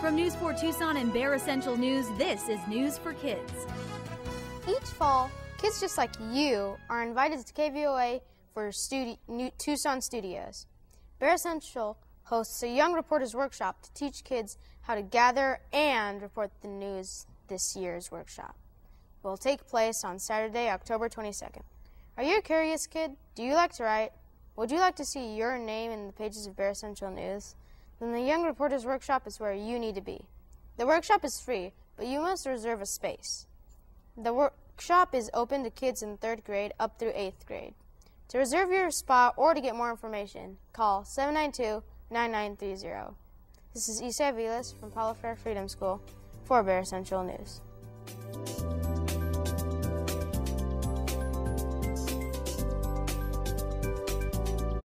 From News 4 Tucson and Bear Essential News, this is News for Kids. Each fall, kids just like you are invited to KVOA for studi- New Tucson studios. Bear Essential hosts a Young Reporters Workshop to teach kids how to gather and report the news this year's workshop. Will take place on Saturday, October 22nd. Are you a curious kid? Do you like to write? Would you like to see your name in the pages of Bear Essential News? Then the Young Reporters Workshop is where you need to be. The workshop is free, but you must reserve a space. The workshop is open to kids in third grade up through eighth grade. To reserve your spot or to get more information, call 792 9930. This is Esai Aviles from Paulo Freire Freedom School for Bear Essential News.